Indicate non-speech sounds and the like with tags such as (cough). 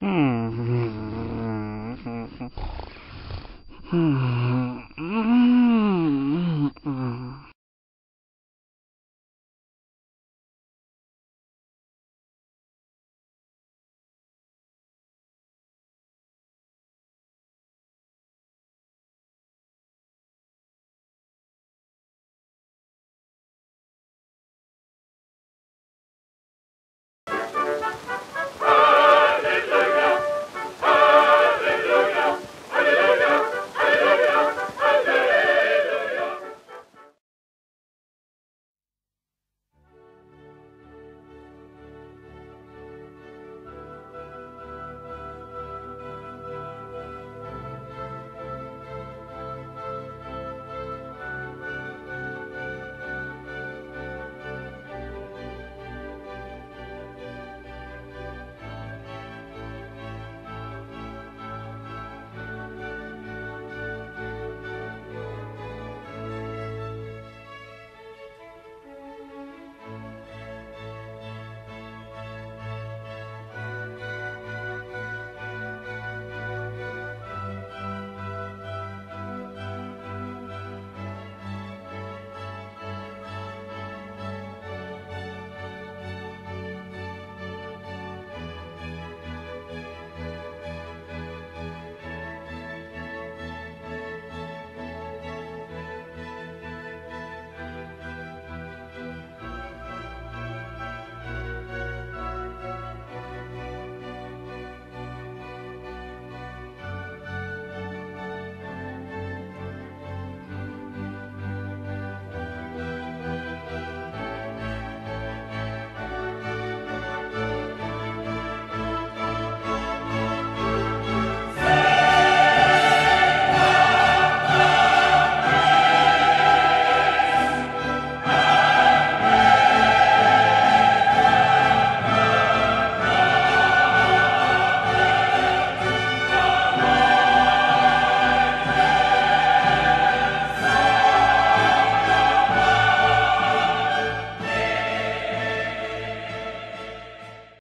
Hmm. (laughs) hmm.